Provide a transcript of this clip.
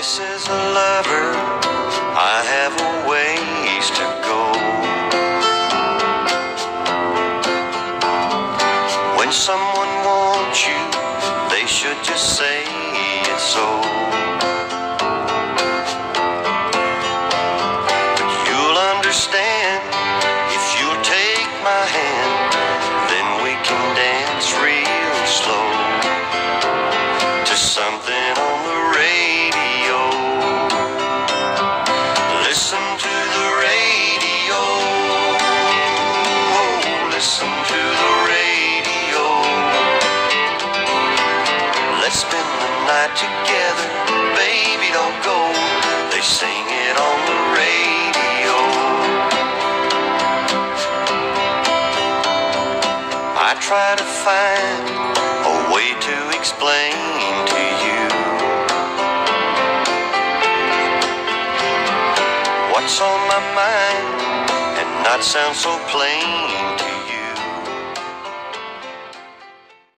Yes, is a lover, I have a ways to go. When someone wants you, they should just say it so. Let's spend the night together. Baby, don't go. They sing it on the radio. I try to find a way to explain to you what's on my mind and not sound so plain